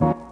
you